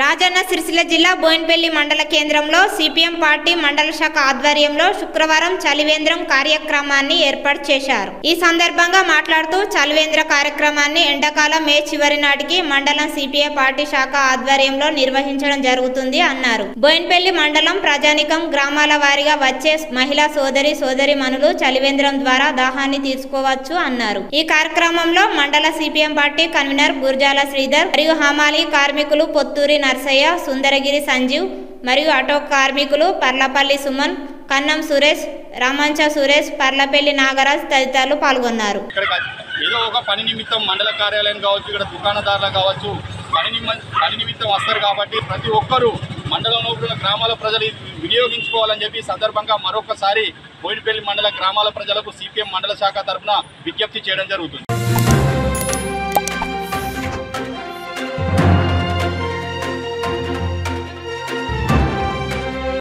రాజన్న సిరిసిల్ల జిల్లా బోయిన్పల్లి మండల కేంద్రంలో సిపిఎం పార్టీ మండల శాఖ ఆధ్వర్యంలో శుక్రవారం చలివేంద్రం కార్యక్రమాన్ని ఏర్పాటు చేశారు. ఈ సందర్భంగా మాట్లాడుతూ చలివేంద్ర కార్యక్రమాన్ని ఎండాకాలం మే చివరి నాటికి మండలం సిపిఐ పార్టీ శాఖ ఆధ్వర్యంలో నిర్వహించడం జరుగుతుంది అన్నారు. బోయిన్పల్లి మండలం ప్రజానికం గ్రామాల వారీగా వచ్చే మహిళా సోదరి సోదరి మనులు చలివేంద్రం ద్వారా దాహాన్ని తీర్చుకోవచ్చు అన్నారు. ఈ కార్యక్రమంలో మండల CPM party convener Gurjala Sridhar మరియు హమాలి కార్మికులు పొత్తూరి నర్సయ్య సుందరగిరి సంజీవ్ మరియు ఆటో కార్మికులు పర్లపల్లి సుమన్ కన్నం సురేష్ రామంచ సురేష్ పర్లపల్లి నాగరాజ్ తదితరులు పాల్గొన్నారు. ఏదో ఒక పని నిమిత్తం మండల కార్యాలయం కావచ్చు ఇక్కడ దుకాణదారులు కావచ్చు పని నిమ పని నిమిత్తం వస్తారు కాబట్టి ప్రతి ఒక్కరూ మండలంలో ఉన్న గ్రామాల ప్రజలు వినియోగించుకోవాలని చెప్పి సందర్భంగా మరొకసారి బోయినపల్లి మండల గ్రామాల ప్రజలకు సిపిఎం మండల శాఖ తరఫున విజ్ఞప్తి చేయడం జరుగుతుంది.